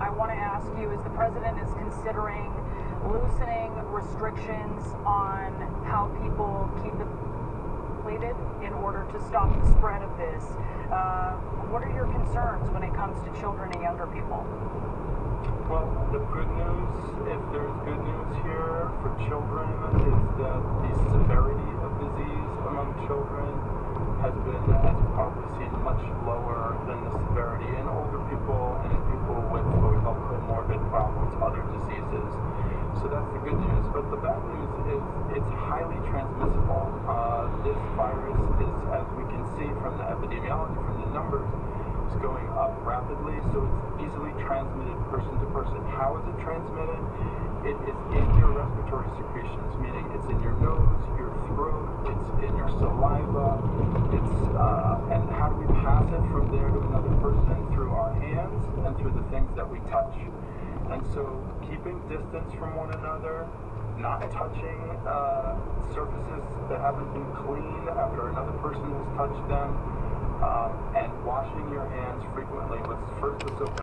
I want to ask you is the president is considering loosening restrictions on how people keep it completed in order to stop the spread of this. Uh, what are your concerns when it comes to children and younger people? Well, the good news, if there's good news here for children, is that the severity of disease among children has been, as you've probably seen, much lower than the severity in older people and in people with what we call comorbid problems, other diseases. So that's the good news. But the bad news is it's highly transmissible. Uh, this virus is, as we can see from the epidemiology, from the numbers, is going up rapidly, so it's easily transmitted person to person. How is it transmitted? It is in your respiratory secretions, meaning it's in your nose, your throat, it's in your saliva, it's uh, and how do we pass it from there to another person? Through our hands and through the things that we touch. So keeping distance from one another, not touching uh, surfaces that haven't been cleaned after another person has touched them, um, and washing your hands frequently with first the soap.